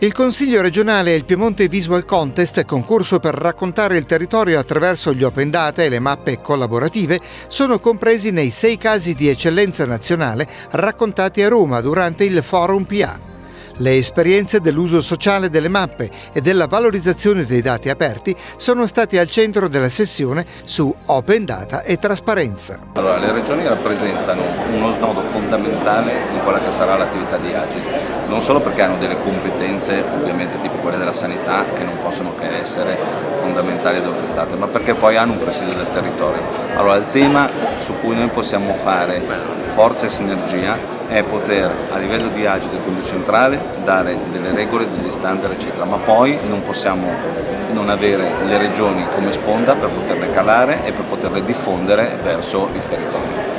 Il Consiglio regionale e il Piemonte Visual Contest, concorso per raccontare il territorio attraverso gli open data e le mappe collaborative, sono compresi nei sei casi di eccellenza nazionale raccontati a Roma durante il Forum PA. Le esperienze dell'uso sociale delle mappe e della valorizzazione dei dati aperti sono state al centro della sessione su Open Data e trasparenza. Allora, le regioni rappresentano uno snodo fondamentale in quella che sarà l'attività di Agile, non solo perché hanno delle competenze, ovviamente tipo quelle della sanità, che non possono che essere fondamentali ed orchestrate, ma perché poi hanno un presidio del territorio. Allora, il tema su cui noi possiamo fare forza e sinergia è poter a livello di agile e quindi centrale dare delle regole, degli standard eccetera, ma poi non possiamo non avere le regioni come sponda per poterle calare e per poterle diffondere verso il territorio.